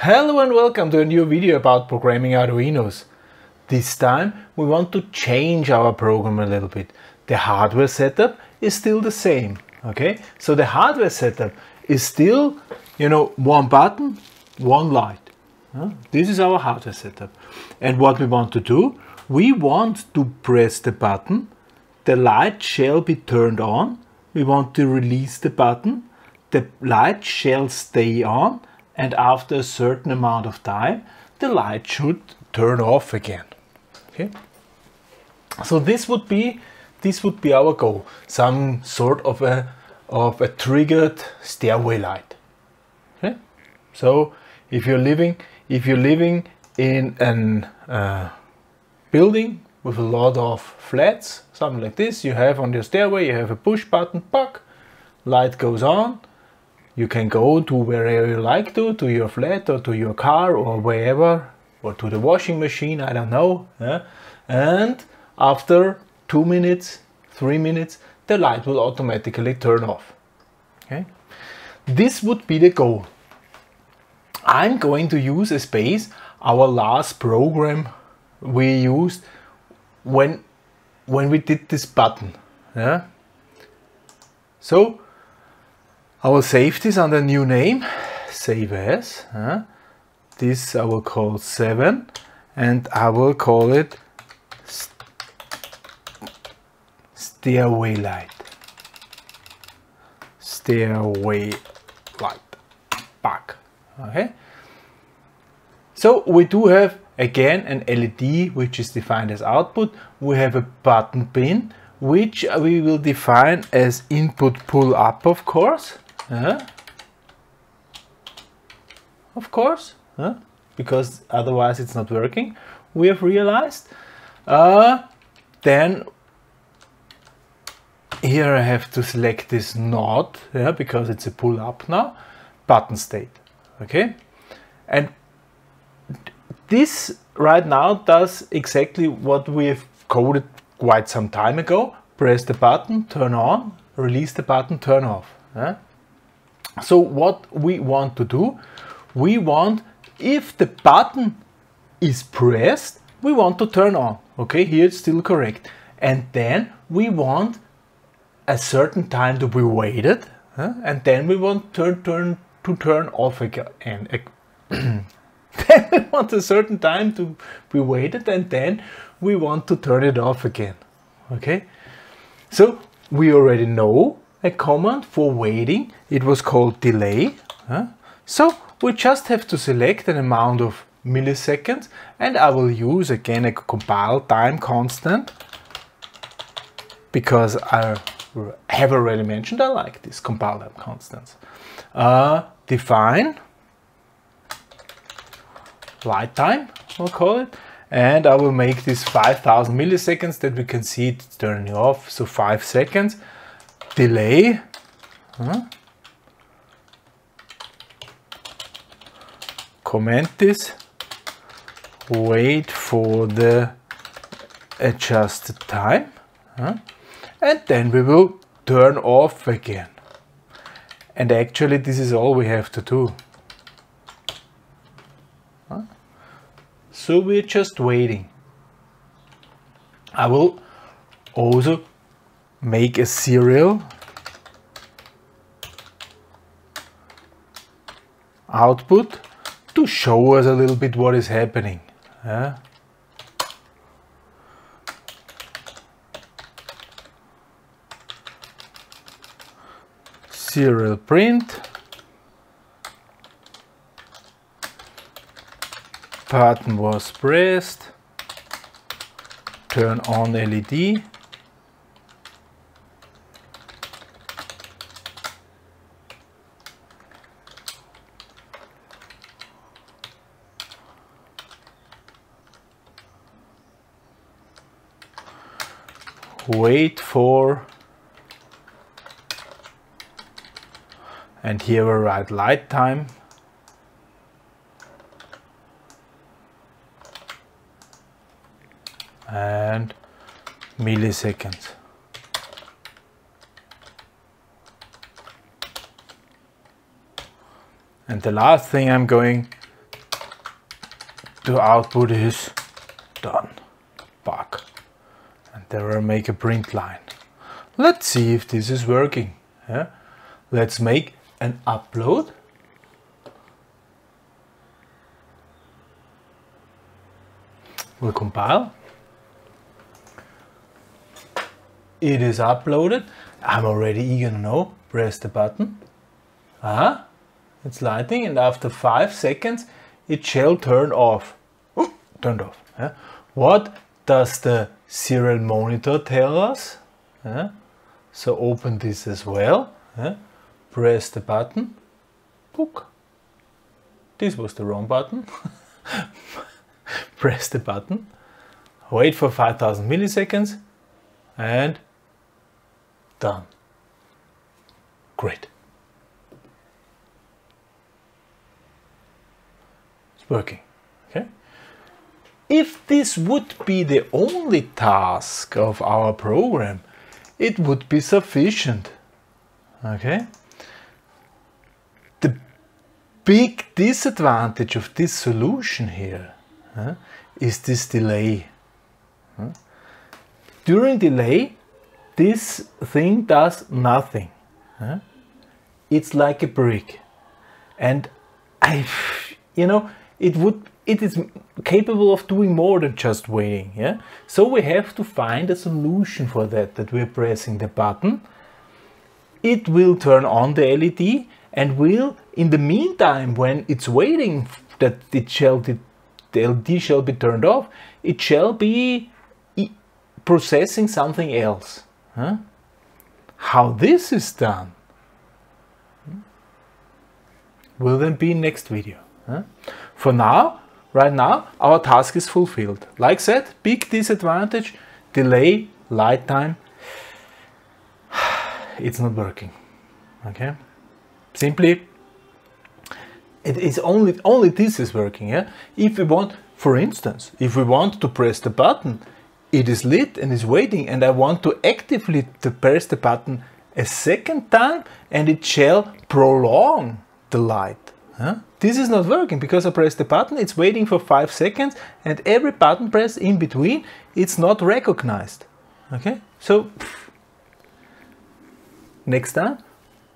Hello and welcome to a new video about programming Arduinos. This time we want to change our program a little bit. The hardware setup is still the same, okay? So the hardware setup is still, you know, one button, one light. This is our hardware setup. And what we want to do, we want to press the button, the light shall be turned on, we want to release the button, the light shall stay on, and after a certain amount of time, the light should turn off again. Okay. So this would be this would be our goal, some sort of a of a triggered stairway light. Okay. So if you're living if you're living in an uh, building with a lot of flats, something like this, you have on your stairway, you have a push button, puck, light goes on, you can go to wherever you like to, to your flat or to your car or wherever, or to the washing machine, I don't know. Yeah? And after two minutes, three minutes, the light will automatically turn off. Okay? This would be the goal. I'm going to use a space, our last program we used when when we did this button. Yeah. So I will save this under new name, save as. Uh, this I will call 7 and I will call it st stairway light. Stairway light. Back. Okay. So we do have again an LED which is defined as output. We have a button pin which we will define as input pull up of course. Uh, of course, uh, because otherwise it's not working. We have realized. Uh, then here I have to select this not, yeah, because it's a pull up now, button state, okay? And this right now does exactly what we have coded quite some time ago. Press the button, turn on, release the button, turn off. Yeah? So what we want to do, we want, if the button is pressed, we want to turn on. Okay, here it's still correct. And then we want a certain time to be waited, huh? and then we want turn, turn, to turn off again. then we want a certain time to be waited, and then we want to turn it off again. Okay, so we already know a command for waiting. It was called delay. Huh? So we just have to select an amount of milliseconds and I will use again a compile time constant because I have already mentioned I like this compile time constants. Uh, define light time, we'll call it, and I will make this 5000 milliseconds that we can see it turning off, so 5 seconds delay. Huh? Comment this. Wait for the adjusted time. Huh? And then we will turn off again. And actually this is all we have to do. So we're just waiting. I will also make a serial output to show us a little bit what is happening. Yeah? Serial print button was pressed turn on LED wait for and here we write light time. And milliseconds. And the last thing I'm going to output is done. Back. And there I make a print line. Let's see if this is working. Yeah? Let's make an upload. We'll compile. It is uploaded. I'm already eager to know. Press the button. Ah, it's lighting and after five seconds it shall turn off. Turned off. Yeah. What does the serial monitor tell us? Yeah. So open this as well. Yeah. Press the button. Book. This was the wrong button. Press the button. Wait for 5000 milliseconds and done. Great. It's working. Okay. If this would be the only task of our program, it would be sufficient. Okay. The big disadvantage of this solution here uh, is this delay. Uh, during delay, this thing does nothing. Uh, it's like a brick. And I, you know, it would it is capable of doing more than just waiting. Yeah. So we have to find a solution for that. That we're pressing the button. It will turn on the LED and will, in the meantime, when it's waiting that it shall the, LED shall be turned off, it shall be processing something else. Huh? How this is done hmm, will then be next video. Huh? For now, right now, our task is fulfilled. Like said, big disadvantage, delay, light time. It's not working. Okay? Simply, it is only, only this is working. Yeah? If we want, for instance, if we want to press the button, it is lit and is waiting and I want to actively to press the button a second time and it shall prolong the light. Huh? This is not working because I press the button, it's waiting for 5 seconds and every button press in between, it's not recognized. Okay, so next time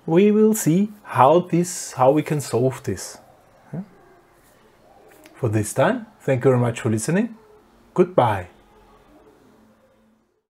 we will see how this, how we can solve this. For this time, thank you very much for listening. Goodbye.